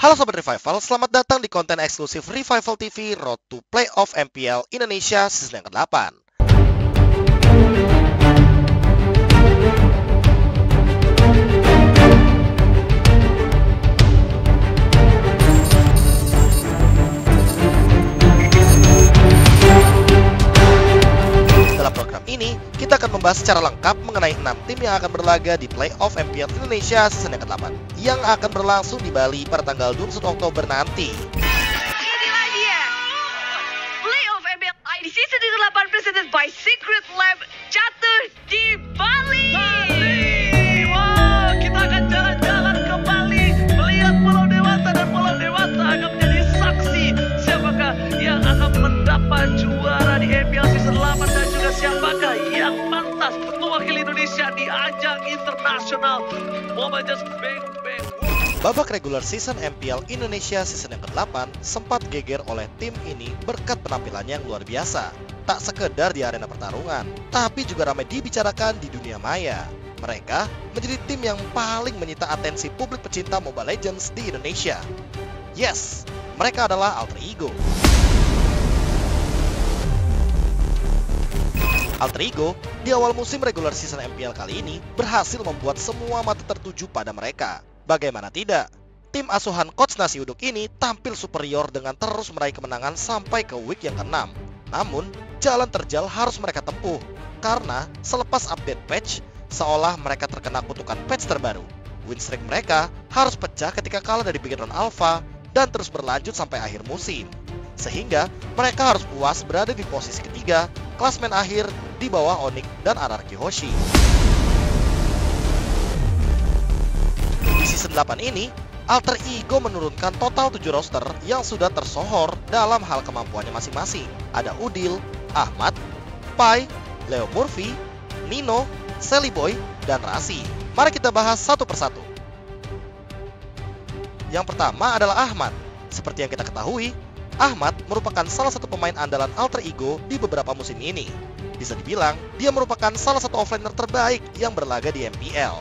Halo Sobat Revival, selamat datang di konten eksklusif Revival TV Road to Playoff MPL Indonesia season yang ke-8. Membahas secara lengkap mengenai 6 tim yang akan berlaga di Playoff MPL Indonesia season yang ke-8 yang akan berlangsung di Bali pada tanggal 21 Oktober nanti. Dia Playoff MBL ID Season ke-8 presented by Secret Lab jatuh di Bali. Di ajang internasional Mobile Just Bang Bang. Babak regular season MPL Indonesia season yang ke-8 sempat geger oleh tim ini berkat penampilannya yang luar biasa. Tak sekedar di arena pertarungan, tapi juga ramai dibicarakan di dunia maya. Mereka menjadi tim yang paling menyita atensi publik pecinta Mobile Legends di Indonesia. Yes, mereka adalah Alter Ego. Alter Ego di awal musim regular season MPL kali ini berhasil membuat semua mata tertuju pada mereka. Bagaimana tidak? Tim asuhan coach Nasi Uduk ini tampil superior dengan terus meraih kemenangan sampai ke week yang ke-6. Namun, jalan terjal harus mereka tempuh karena selepas update patch, seolah mereka terkena kutukan patch terbaru. Win streak mereka harus pecah ketika kalah dari Bigetron Alpha dan terus berlanjut sampai akhir musim. Sehingga mereka harus puas berada di posisi ketiga, klasmen akhir di bawah Onyx dan Ararki Hoshi. Di season 8 ini, Alter Ego menurunkan total 7 roster yang sudah tersohor dalam hal kemampuannya masing-masing. Ada Udil, Ahmad, Pai, Leo Murphy, Nino, Sally Boy, dan Rasi. Mari kita bahas satu persatu. Yang pertama adalah Ahmad. Seperti yang kita ketahui, Ahmad merupakan salah satu pemain andalan Alter Ego di beberapa musim ini. Bisa dibilang, dia merupakan salah satu offlaner terbaik yang berlaga di MPL.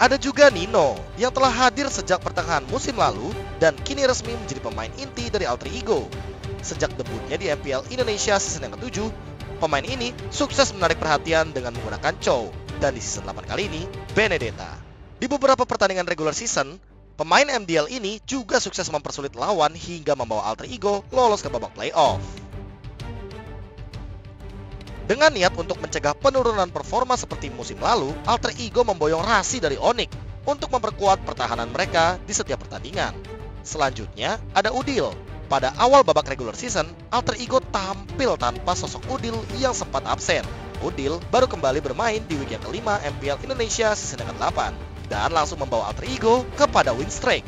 Ada juga Nino yang telah hadir sejak pertengahan musim lalu dan kini resmi menjadi pemain inti dari Alter Ego. Sejak debutnya di MPL Indonesia season yang ke-7, pemain ini sukses menarik perhatian dengan menggunakan Chow dan di season 8 kali ini Benedetta. Di beberapa pertandingan regular season, pemain MDL ini juga sukses mempersulit lawan hingga membawa Alter Ego lolos ke babak playoff. Dengan niat untuk mencegah penurunan performa seperti musim lalu, Alter Ego memboyong Rasi dari Onyx untuk memperkuat pertahanan mereka di setiap pertandingan. Selanjutnya, ada Udil. Pada awal babak regular season, Alter Ego tampil tanpa sosok Udil yang sempat absen. Udil baru kembali bermain di week yang kelima MPL Indonesia season yang ke-8 dan langsung membawa Alter Ego kepada win streak.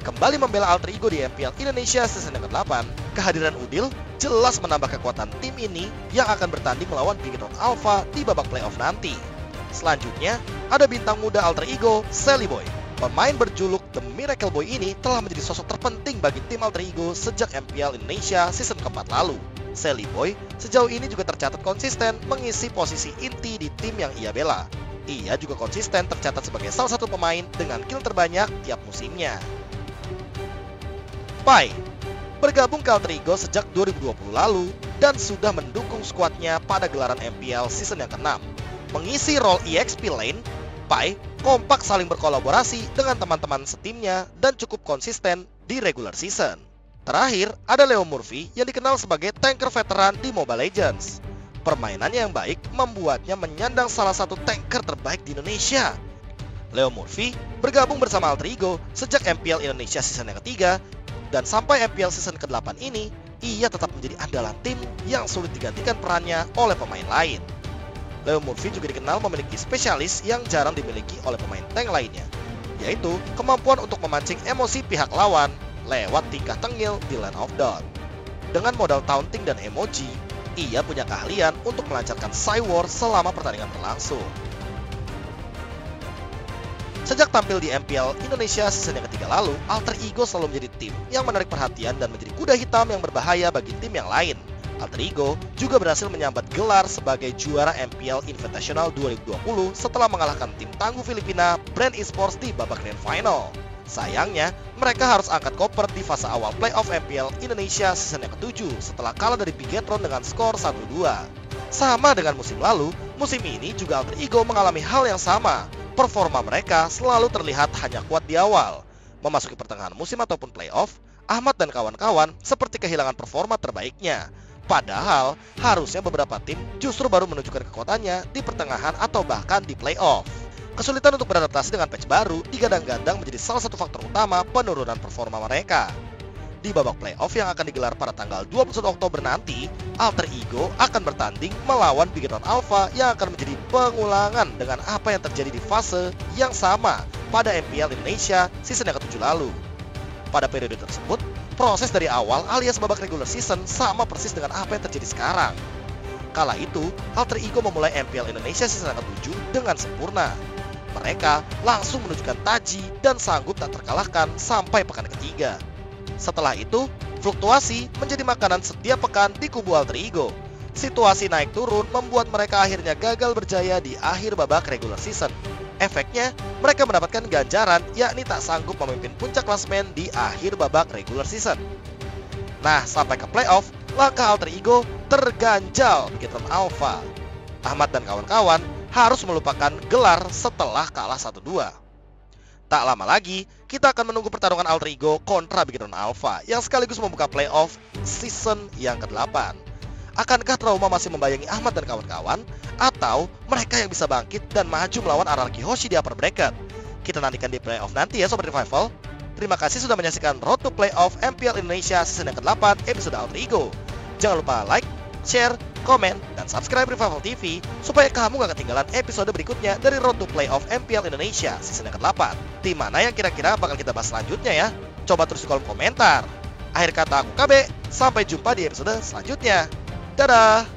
Kembali membela Alter Ego di MPL Indonesia season yang ke-8, kehadiran Udil jelas menambah kekuatan tim ini yang akan bertanding melawan Bigetron Alpha di babak playoff nanti. Selanjutnya, ada bintang muda Alter Ego, Sally Boy. Pemain berjuluk The Miracle Boy ini telah menjadi sosok terpenting bagi tim Alter Ego sejak MPL Indonesia season keempat lalu. Sally Boy sejauh ini juga tercatat konsisten mengisi posisi inti di tim yang ia bela. Ia juga konsisten tercatat sebagai salah satu pemain dengan kill terbanyak tiap musimnya. Pai bergabung ke Alter Ego sejak 2020 lalu dan sudah mendukung skuadnya pada gelaran MPL season yang ke-6. Mengisi role EXP lane, Pai kompak saling berkolaborasi dengan teman-teman setimnya dan cukup konsisten di regular season. Terakhir, ada Leo Murphy yang dikenal sebagai tanker veteran di Mobile Legends. Permainannya yang baik membuatnya menyandang salah satu tanker terbaik di Indonesia. Leo Murphy bergabung bersama Alter Ego sejak MPL Indonesia season yang ketiga dan sampai MPL season ke-8 ini, ia tetap menjadi andalan tim yang sulit digantikan perannya oleh pemain lain. Leo Murphy juga dikenal memiliki spesialis yang jarang dimiliki oleh pemain tank lainnya, yaitu kemampuan untuk memancing emosi pihak lawan lewat tingkah tengil di Land of Dawn. Dengan modal taunting dan emoji, ia punya keahlian untuk melancarkan Cywar selama pertandingan berlangsung. Sejak tampil di MPL Indonesia season yang ketiga lalu, Alter Ego selalu menjadi tim yang menarik perhatian dan menjadi kuda hitam yang berbahaya bagi tim yang lain. Alter Ego juga berhasil menyambat gelar sebagai juara MPL Invitational 2020 setelah mengalahkan tim tangguh Filipina Brand Esports di babak grand final. Sayangnya, mereka harus angkat koper di fase awal playoff MPL Indonesia season yang ketujuh setelah kalah dari Bigetron dengan skor 1-2. Sama dengan musim lalu, musim ini juga Alter Ego mengalami hal yang sama. Performa mereka selalu terlihat hanya kuat di awal. Memasuki pertengahan musim ataupun playoff, Ahmad dan kawan-kawan seperti kehilangan performa terbaiknya. Padahal, harusnya beberapa tim justru baru menunjukkan kekuatannya di pertengahan atau bahkan di playoff. Kesulitan untuk beradaptasi dengan patch baru digadang-gadang menjadi salah satu faktor utama penurunan performa mereka. Di babak playoff yang akan digelar pada tanggal 21 Oktober nanti, Alter Ego akan bertanding melawan Bigetron Alpha yang akan menjadi pengulangan dengan apa yang terjadi di fase yang sama pada MPL Indonesia season yang ketujuh lalu. Pada periode tersebut, proses dari awal alias babak regular season sama persis dengan apa yang terjadi sekarang. Kala itu, Alter Ego memulai MPL Indonesia season yang ketujuh dengan sempurna mereka langsung menunjukkan taji dan sanggup tak terkalahkan sampai pekan ketiga. Setelah itu, fluktuasi menjadi makanan setiap pekan di kubu alter ego. Situasi naik turun membuat mereka akhirnya gagal berjaya di akhir babak regular season. Efeknya, mereka mendapatkan ganjaran yakni tak sanggup memimpin puncak klasmen di akhir babak regular season. Nah, sampai ke playoff, langkah alter ego terganjal begitu Alpha. Ahmad dan kawan-kawan harus melupakan gelar setelah kalah 1-2. Tak lama lagi, kita akan menunggu pertarungan Alter Ego kontra Bigetron Alpha yang sekaligus membuka playoff season yang ke-8. Akankah trauma masih membayangi Ahmad dan kawan-kawan? Atau mereka yang bisa bangkit dan maju melawan Ararki Hoshi di upper bracket? Kita nantikan di playoff nanti ya Sobat Revival. Terima kasih sudah menyaksikan Road to Playoff MPL Indonesia season yang ke-8 episode Alter Ego. Jangan lupa like, share, komen, dan subscribe Revival TV supaya kamu gak ketinggalan episode berikutnya dari Road to Playoff MPL Indonesia season yang ke-8. Tim mana yang kira-kira bakal kita bahas selanjutnya ya? Coba tulis di kolom komentar. Akhir kata aku KB, sampai jumpa di episode selanjutnya. Dadah!